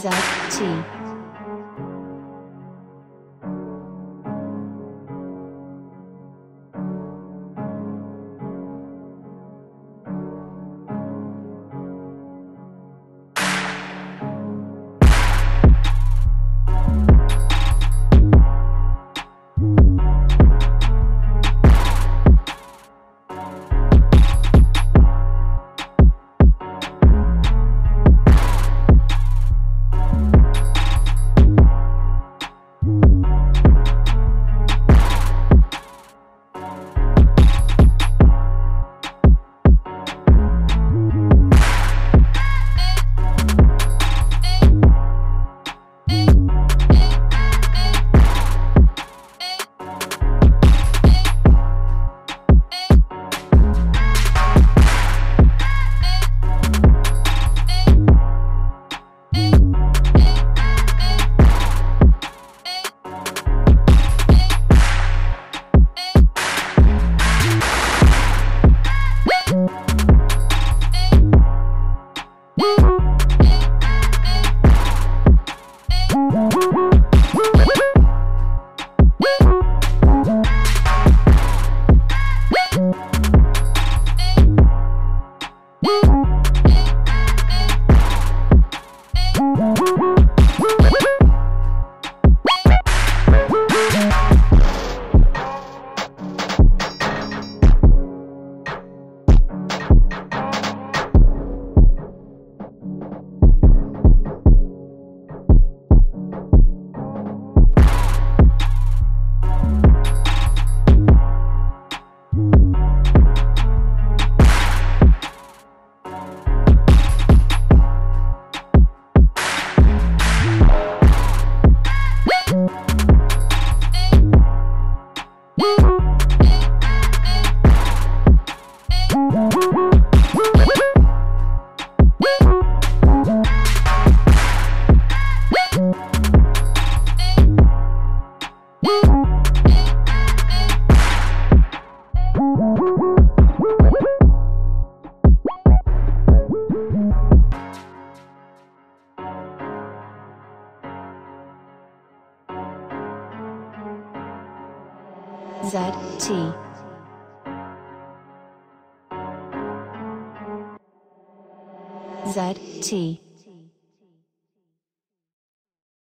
ZT. ZT. ZT.